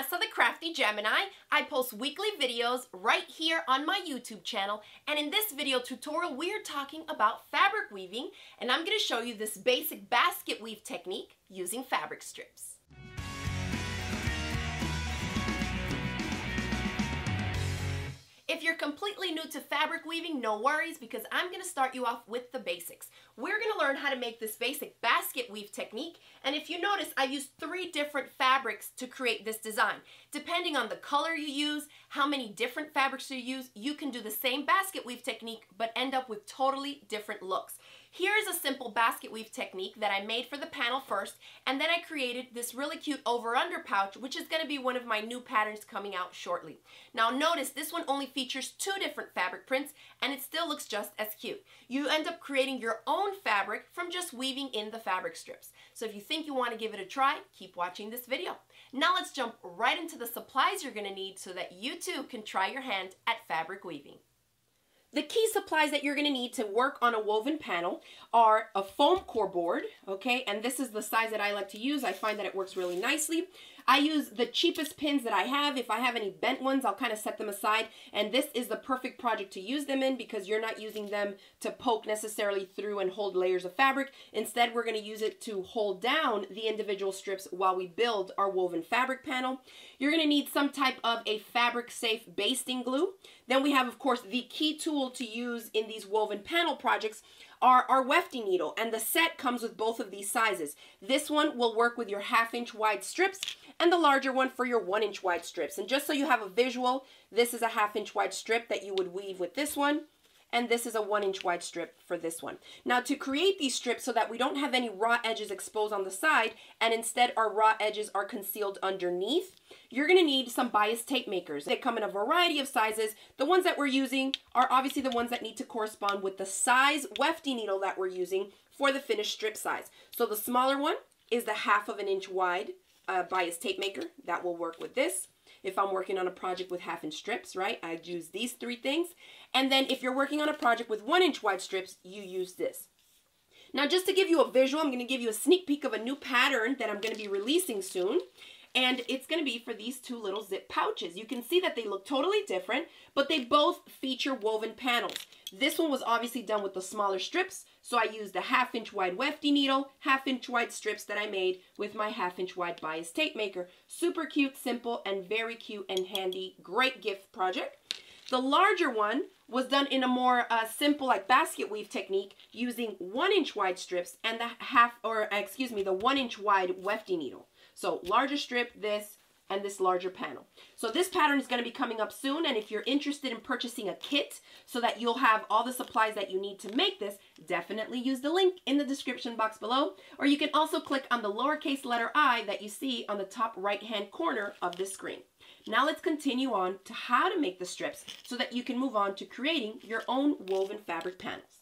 Vanessa the Crafty Gemini. I post weekly videos right here on my YouTube channel. And in this video tutorial, we are talking about fabric weaving. And I'm going to show you this basic basket weave technique using fabric strips. If you're completely new to fabric weaving, no worries because I'm to start you off with the basics. We're to learn how to make this basic basket weave technique and if you notice I used three different fabrics to create this design. Depending on the color you use, how many different fabrics you use, you can do the same basket weave technique but end up with totally different looks. Here's a simple basket weave technique that I made for the panel first, and then I created this really cute over-under pouch, which is going to be one of my new patterns coming out shortly. Now notice this one only features two different fabric prints, and it still looks just as cute. You end up creating your own fabric from just weaving in the fabric strips. So if you think you want to give it a try, keep watching this video. Now let's jump right into the supplies you're going to need so that you too can try your hand at fabric weaving. The key supplies that you're going to need to work on a woven panel are a foam core board, okay, and this is the size that I like to use. I find that it works really nicely. I use the cheapest pins that I have. If I have any bent ones, I'll kind of set them aside. And this is the perfect project to use them in because you're not using them to poke necessarily through and hold layers of fabric. Instead, we're going to use it to hold down the individual strips while we build our woven fabric panel. You're going to need some type of a fabric safe basting glue. Then we have, of course, the key tool to use in these woven panel projects are our wefty needle. And the set comes with both of these sizes. This one will work with your half inch wide strips and the larger one for your one inch wide strips. And just so you have a visual, this is a half inch wide strip that you would weave with this one and this is a one inch wide strip for this one. Now to create these strips so that we don't have any raw edges exposed on the side and instead our raw edges are concealed underneath, you're gonna need some bias tape makers. They come in a variety of sizes. The ones that we're using are obviously the ones that need to correspond with the size wefty needle that we're using for the finished strip size. So the smaller one is the half of an inch wide uh, bias tape maker. That will work with this. If I'm working on a project with half inch strips, right, I'd use these three things. And then if you're working on a project with one inch wide strips, you use this. Now just to give you a visual, I'm going to give you a sneak peek of a new pattern that I'm going to be releasing soon. And it's going to be for these two little zip pouches. You can see that they look totally different, but they both feature woven panels. This one was obviously done with the smaller strips, so I used a half inch wide wefty needle, half inch wide strips that I made with my half inch wide bias tape maker. Super cute, simple, and very cute and handy. Great gift project. The larger one was done in a more uh, simple like basket weave technique using one inch wide strips and the half, or excuse me, the one inch wide wefty needle. So larger strip, this, and this larger panel. So this pattern is going to be coming up soon and if you're interested in purchasing a kit so that you'll have all the supplies that you need to make this, definitely use the link in the description box below or you can also click on the lowercase letter i that you see on the top right hand corner of the screen. Now let's continue on to how to make the strips so that you can move on to creating your own woven fabric panels.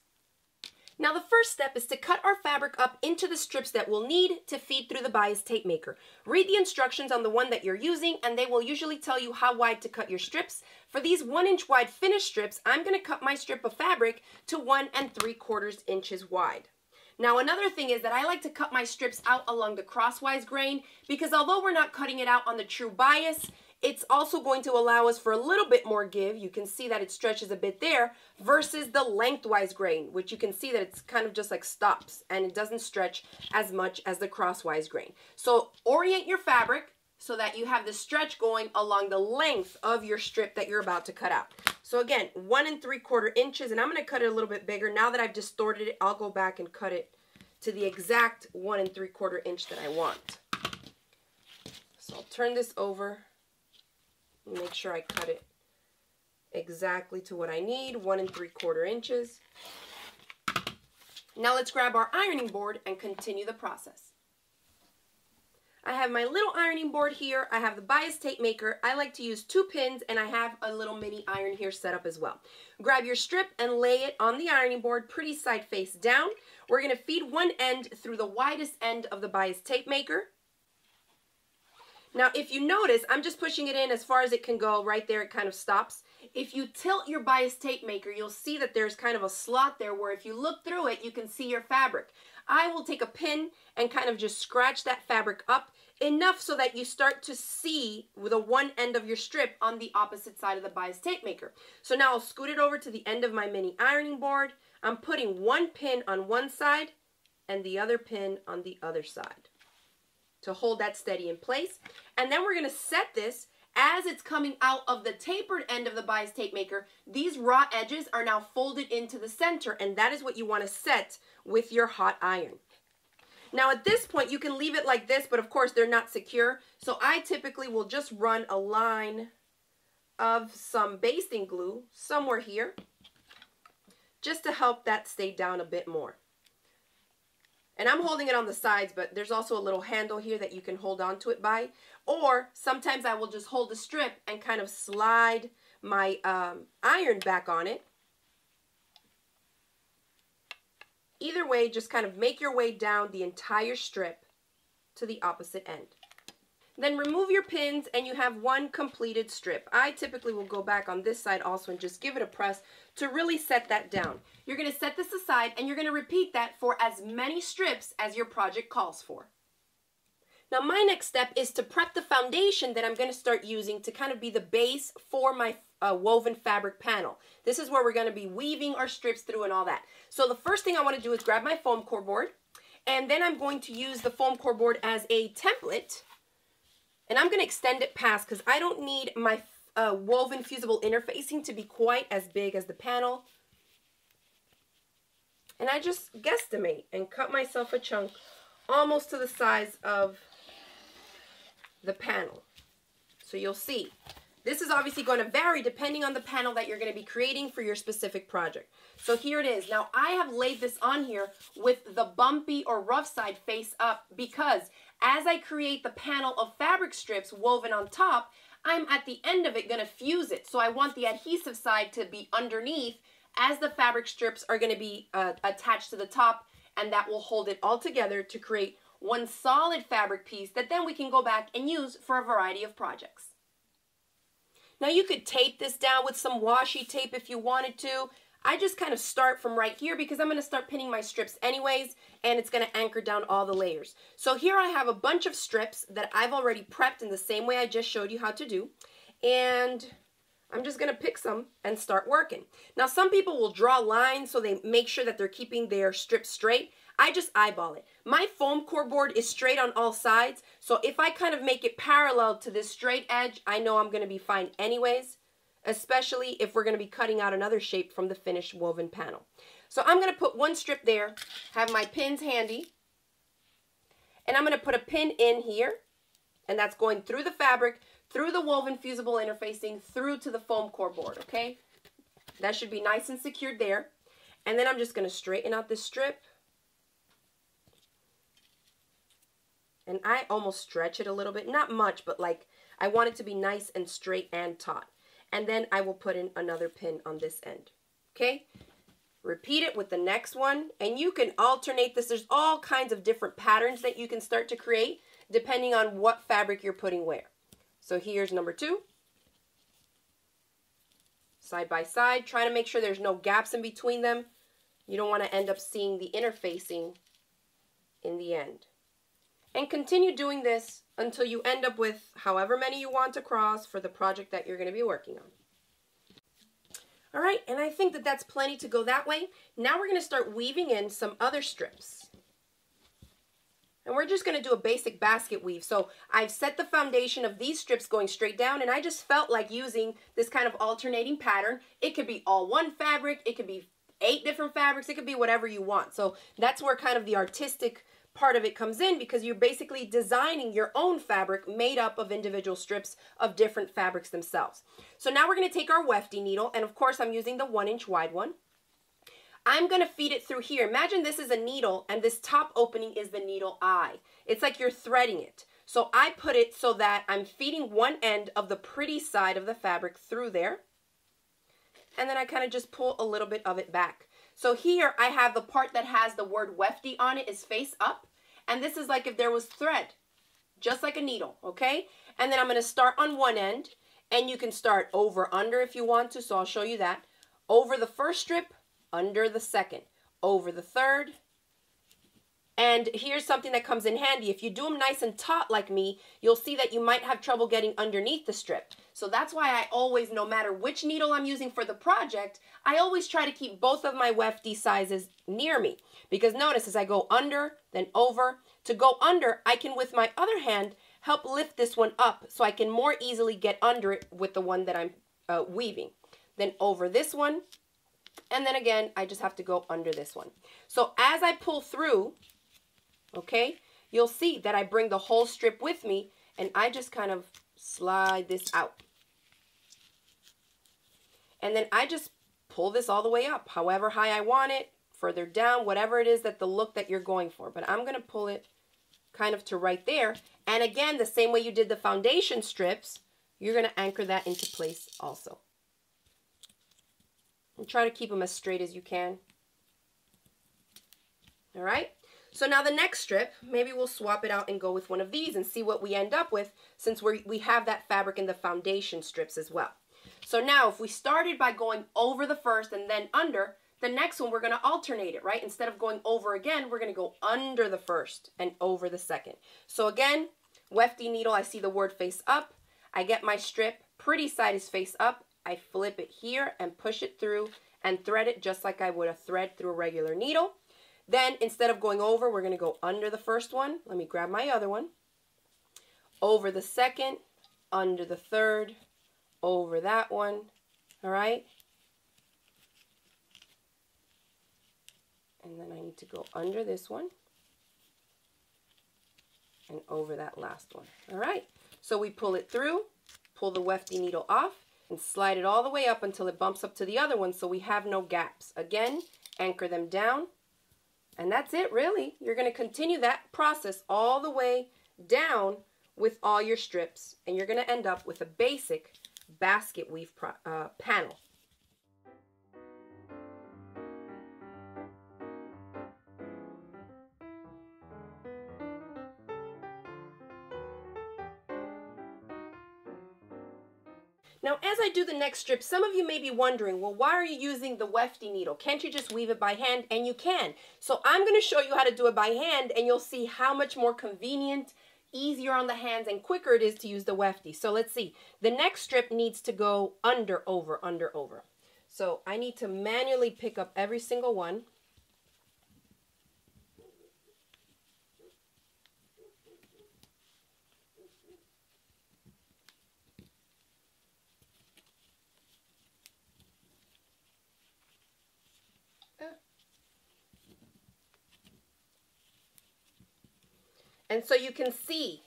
Now the first step is to cut our fabric up into the strips that we'll need to feed through the bias tape maker. Read the instructions on the one that you're using and they will usually tell you how wide to cut your strips. For these one inch wide finished strips, I'm going to cut my strip of fabric to one and three quarters inches wide. Now another thing is that I like to cut my strips out along the crosswise grain because although we're not cutting it out on the true bias, it's also going to allow us for a little bit more give. You can see that it stretches a bit there versus the lengthwise grain, which you can see that it's kind of just like stops and it doesn't stretch as much as the crosswise grain. So orient your fabric so that you have the stretch going along the length of your strip that you're about to cut out. So again, one and three quarter inches, and I'm going to cut it a little bit bigger. Now that I've distorted it, I'll go back and cut it to the exact one and three quarter inch that I want. So I'll turn this over Make sure I cut it exactly to what I need, one and three quarter inches. Now let's grab our ironing board and continue the process. I have my little ironing board here. I have the bias tape maker. I like to use two pins and I have a little mini iron here set up as well. Grab your strip and lay it on the ironing board pretty side face down. We're going to feed one end through the widest end of the bias tape maker. Now, if you notice, I'm just pushing it in as far as it can go. Right there, it kind of stops. If you tilt your bias tape maker, you'll see that there's kind of a slot there where if you look through it, you can see your fabric. I will take a pin and kind of just scratch that fabric up enough so that you start to see the one end of your strip on the opposite side of the bias tape maker. So now I'll scoot it over to the end of my mini ironing board. I'm putting one pin on one side and the other pin on the other side to hold that steady in place. And then we're going to set this as it's coming out of the tapered end of the bias tape maker, these raw edges are now folded into the center, and that is what you want to set with your hot iron. Now at this point, you can leave it like this, but of course they're not secure. So I typically will just run a line of some basting glue somewhere here, just to help that stay down a bit more. And I'm holding it on the sides, but there's also a little handle here that you can hold on to it by. Or sometimes I will just hold the strip and kind of slide my um, iron back on it. Either way, just kind of make your way down the entire strip to the opposite end. Then remove your pins and you have one completed strip. I typically will go back on this side also and just give it a press to really set that down. You're going to set this aside and you're going to repeat that for as many strips as your project calls for. Now my next step is to prep the foundation that I'm going to start using to kind of be the base for my uh, woven fabric panel. This is where we're going to be weaving our strips through and all that. So the first thing I want to do is grab my foam core board and then I'm going to use the foam core board as a template and I'm going to extend it past because I don't need my uh, woven fusible interfacing to be quite as big as the panel. And I just guesstimate and cut myself a chunk almost to the size of the panel. So you'll see. This is obviously going to vary depending on the panel that you're going to be creating for your specific project. So here it is. Now I have laid this on here with the bumpy or rough side face up because as I create the panel of fabric strips woven on top, I'm at the end of it going to fuse it. So I want the adhesive side to be underneath as the fabric strips are going to be uh, attached to the top and that will hold it all together to create one solid fabric piece that then we can go back and use for a variety of projects. Now you could tape this down with some washi tape if you wanted to. I just kind of start from right here because I'm going to start pinning my strips anyways and it's going to anchor down all the layers. So here I have a bunch of strips that I've already prepped in the same way I just showed you how to do and I'm just going to pick some and start working. Now some people will draw lines so they make sure that they're keeping their strips straight. I just eyeball it. My foam core board is straight on all sides, so if I kind of make it parallel to this straight edge, I know I'm going to be fine anyways especially if we're going to be cutting out another shape from the finished woven panel. So I'm going to put one strip there, have my pins handy, and I'm going to put a pin in here, and that's going through the fabric, through the woven fusible interfacing, through to the foam core board, okay? That should be nice and secured there. And then I'm just going to straighten out this strip. And I almost stretch it a little bit, not much, but like I want it to be nice and straight and taut and then I will put in another pin on this end. Okay? Repeat it with the next one, and you can alternate this. There's all kinds of different patterns that you can start to create depending on what fabric you're putting where. So here's number two. Side by side, trying to make sure there's no gaps in between them. You don't want to end up seeing the interfacing in the end. And continue doing this until you end up with however many you want to cross for the project that you're going to be working on. All right, and I think that that's plenty to go that way. Now we're going to start weaving in some other strips. And we're just going to do a basic basket weave. So I've set the foundation of these strips going straight down, and I just felt like using this kind of alternating pattern. It could be all one fabric, it could be eight different fabrics, it could be whatever you want. So that's where kind of the artistic part of it comes in because you're basically designing your own fabric made up of individual strips of different fabrics themselves. So now we're going to take our wefty needle, and of course I'm using the one inch wide one. I'm going to feed it through here. Imagine this is a needle, and this top opening is the needle eye. It's like you're threading it. So I put it so that I'm feeding one end of the pretty side of the fabric through there. And then I kind of just pull a little bit of it back. So here I have the part that has the word wefty on it is face up. And this is like if there was thread, just like a needle, okay? And then I'm going to start on one end, and you can start over under if you want to, so I'll show you that. Over the first strip, under the second, over the third, And here's something that comes in handy. If you do them nice and taut like me, you'll see that you might have trouble getting underneath the strip. So that's why I always, no matter which needle I'm using for the project, I always try to keep both of my wefty sizes near me. Because notice as I go under, then over, to go under, I can with my other hand help lift this one up so I can more easily get under it with the one that I'm uh, weaving. Then over this one, and then again, I just have to go under this one. So as I pull through, okay, you'll see that I bring the whole strip with me and I just kind of slide this out. And then I just pull this all the way up, however high I want it, further down, whatever it is that the look that you're going for. But I'm going to pull it kind of to right there. And again, the same way you did the foundation strips, you're going to anchor that into place also. And try to keep them as straight as you can. All right. So now the next strip, maybe we'll swap it out and go with one of these and see what we end up with since we we have that fabric in the foundation strips as well. So now if we started by going over the first and then under, the next one we're going to alternate it, right? Instead of going over again, we're going to go under the first and over the second. So again, wefty needle, I see the word face up. I get my strip, pretty side is face up. I flip it here and push it through and thread it just like I would a thread through a regular needle. Then instead of going over, we're going to go under the first one. Let me grab my other one. Over the second, under the third, over that one. All right. And then I need to go under this one and over that last one. All right. So we pull it through, pull the wefty needle off, and slide it all the way up until it bumps up to the other one so we have no gaps. Again, anchor them down, and that's it, really. You're going to continue that process all the way down with all your strips. And you're going to end up with a basic basket weave uh, panel. Now, as I do the next strip, some of you may be wondering, well, why are you using the wefty needle? Can't you just weave it by hand? And you can. So I'm going to show you how to do it by hand, and you'll see how much more convenient, easier on the hands, and quicker it is to use the wefty. So let's see. The next strip needs to go under, over, under, over. So I need to manually pick up every single one. And so you can see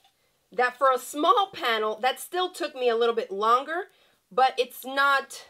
that for a small panel, that still took me a little bit longer, but it's not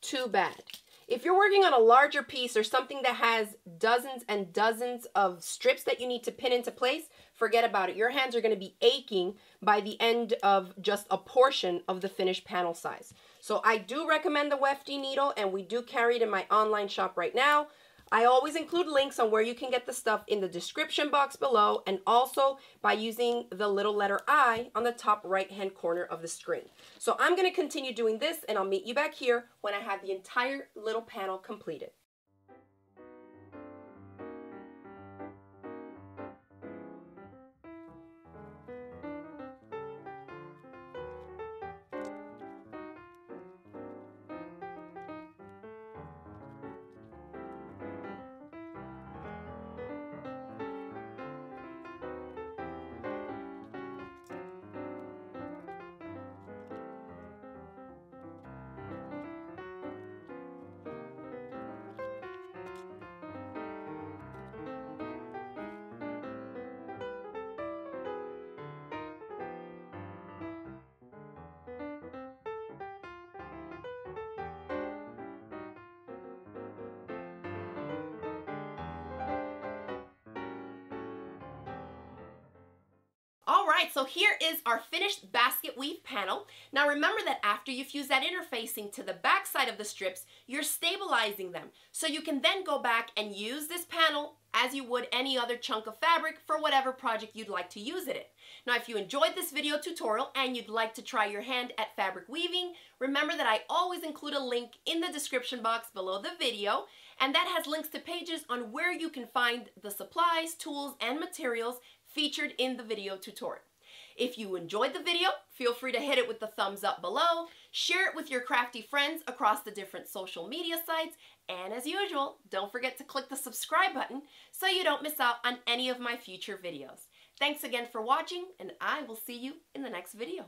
too bad. If you're working on a larger piece or something that has dozens and dozens of strips that you need to pin into place, forget about it. Your hands are going to be aching by the end of just a portion of the finished panel size. So I do recommend the Wefty needle and we do carry it in my online shop right now. I always include links on where you can get the stuff in the description box below and also by using the little letter I on the top right hand corner of the screen. So I'm going to continue doing this and I'll meet you back here when I have the entire little panel completed. Right, so here is our finished basket weave panel. Now remember that after you fuse that interfacing to the back side of the strips, you're stabilizing them. So you can then go back and use this panel as you would any other chunk of fabric for whatever project you'd like to use it in. Now if you enjoyed this video tutorial and you'd like to try your hand at fabric weaving, remember that I always include a link in the description box below the video and that has links to pages on where you can find the supplies, tools, and materials featured in the video tutorial. If you enjoyed the video, feel free to hit it with the thumbs up below, share it with your crafty friends across the different social media sites, and as usual, don't forget to click the subscribe button so you don't miss out on any of my future videos. Thanks again for watching, and I will see you in the next video.